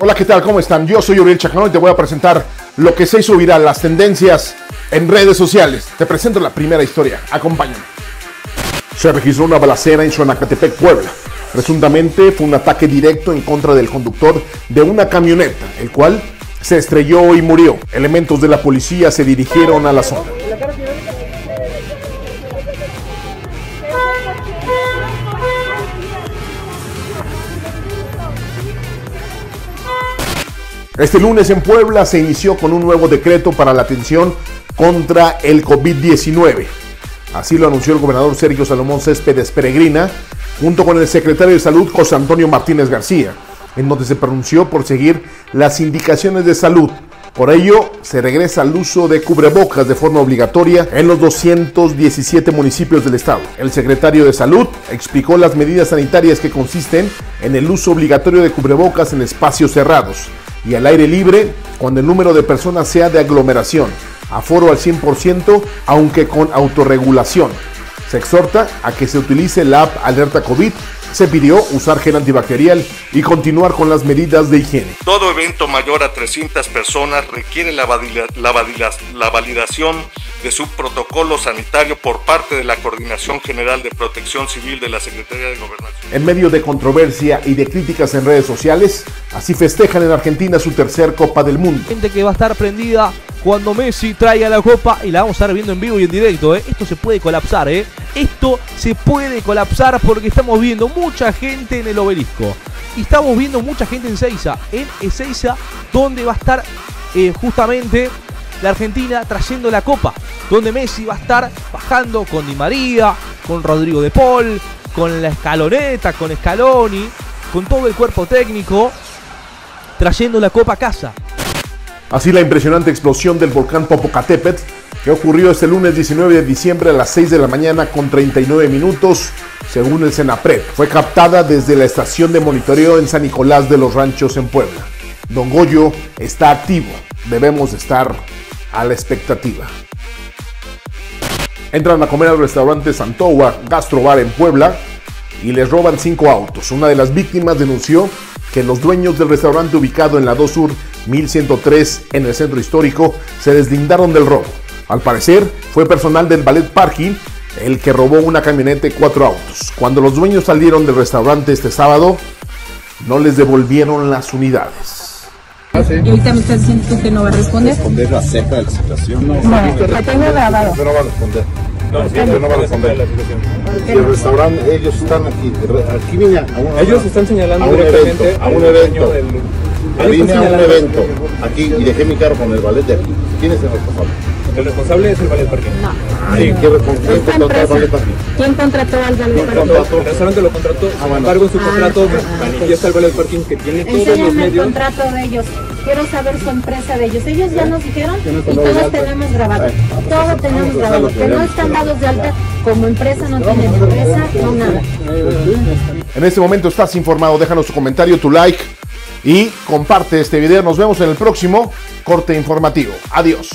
Hola, ¿qué tal? ¿Cómo están? Yo soy Uriel Chacano y te voy a presentar lo que se hizo viral, las tendencias en redes sociales. Te presento la primera historia. Acompáñame. Se registró una balacera en Xuanacatepec, Puebla. Presuntamente fue un ataque directo en contra del conductor de una camioneta, el cual se estrelló y murió. Elementos de la policía se dirigieron a la zona. Este lunes en Puebla se inició con un nuevo decreto para la atención contra el COVID-19. Así lo anunció el gobernador Sergio Salomón Céspedes Peregrina, junto con el secretario de Salud José Antonio Martínez García, en donde se pronunció por seguir las indicaciones de salud. Por ello, se regresa al uso de cubrebocas de forma obligatoria en los 217 municipios del estado. El secretario de Salud explicó las medidas sanitarias que consisten en el uso obligatorio de cubrebocas en espacios cerrados y al aire libre cuando el número de personas sea de aglomeración, aforo al 100%, aunque con autorregulación. Se exhorta a que se utilice la app Alerta COVID. Se pidió usar gel antibacterial y continuar con las medidas de higiene. Todo evento mayor a 300 personas requiere la, la, la validación de su protocolo sanitario por parte de la Coordinación General de Protección Civil de la Secretaría de Gobernación. En medio de controversia y de críticas en redes sociales, así festejan en Argentina su tercer Copa del Mundo. Gente que va a estar prendida cuando Messi traiga la copa y la vamos a estar viendo en vivo y en directo. ¿eh? Esto se puede colapsar, ¿eh? Esto se puede colapsar porque estamos viendo mucha gente en el obelisco. Y estamos viendo mucha gente en Seiza, en Ezeiza, donde va a estar eh, justamente la Argentina trayendo la copa, donde Messi va a estar bajando con Di María, con Rodrigo de Paul, con la escaloneta, con Scaloni, con todo el cuerpo técnico, trayendo la copa a casa. Así la impresionante explosión del volcán Popocatépetl que ocurrió este lunes 19 de diciembre a las 6 de la mañana con 39 minutos, según el Senapred, fue captada desde la estación de monitoreo en San Nicolás de los Ranchos en Puebla. Don Goyo está activo, debemos estar a la expectativa. Entran a comer al restaurante Santowa Gastrobar en Puebla y les roban cinco autos. Una de las víctimas denunció que los dueños del restaurante ubicado en la 2 Sur 1103 en el centro histórico se deslindaron del robo. Al parecer fue personal del Ballet Parking el que robó una camioneta y cuatro autos. Cuando los dueños salieron del restaurante este sábado, no les devolvieron las unidades. Y ahorita me estás diciendo tú que no va a responder. Responder acerca de la situación. No, lo tengo grabado. No va a responder. No, Usted no va a responder. Y el restaurante, ellos están aquí. Aquí vine a un, Ellos están señalando a un evento. A un evento. Vine a un evento aquí y dejé mi carro con el ballet de aquí. ¿Quién es el responsable? El responsable es el Ballet Parking. No. Ay, ¿quién respon- quién contrató al ¿Quién parking? contrató? El restaurante lo contrató, sin bueno. embargo en su Ah, contrato ah, ah, manifiesta el Ballet Parking que tiene todos los Enséñame el medios. contrato de ellos. Quiero saber su empresa de ellos. Ellos ya nos dijeron y no todos tenemos grabado. Ay, vamos a Todo tenemos hacer grabado. que no están dados de alta como empresa, no tienen empresa, no nada. En este momento estás informado, déjanos tu comentario, tu like y comparte este video. Nos vemos en el próximo corte informativo. Adiós.